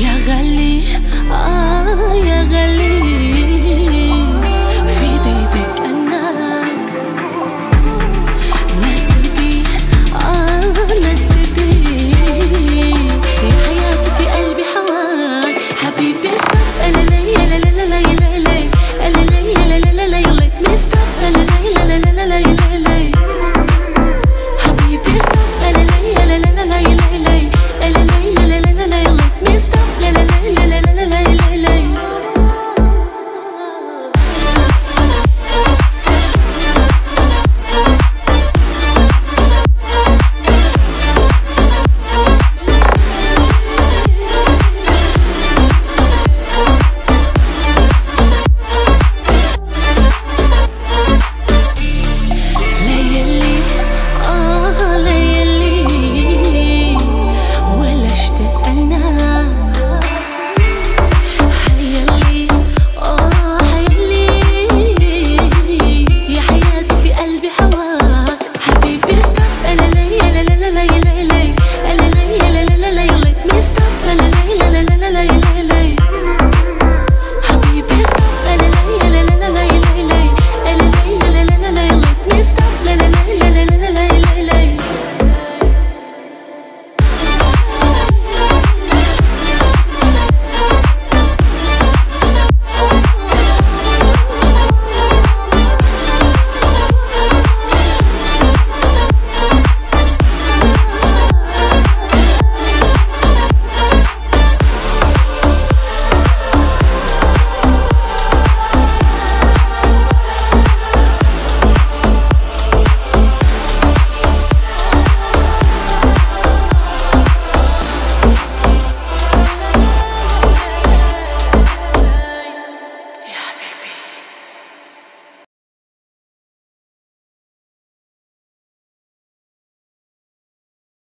يا غالي آه.